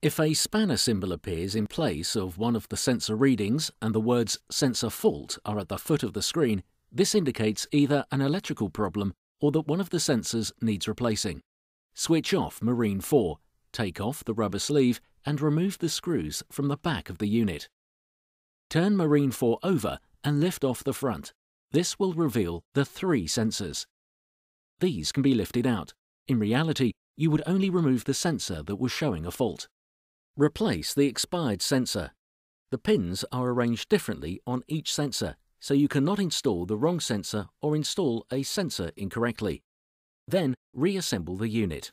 If a spanner symbol appears in place of one of the sensor readings and the words sensor fault are at the foot of the screen, this indicates either an electrical problem or that one of the sensors needs replacing. Switch off Marine 4, take off the rubber sleeve and remove the screws from the back of the unit. Turn Marine 4 over and lift off the front. This will reveal the three sensors. These can be lifted out. In reality, you would only remove the sensor that was showing a fault. Replace the expired sensor. The pins are arranged differently on each sensor, so you cannot install the wrong sensor or install a sensor incorrectly. Then reassemble the unit.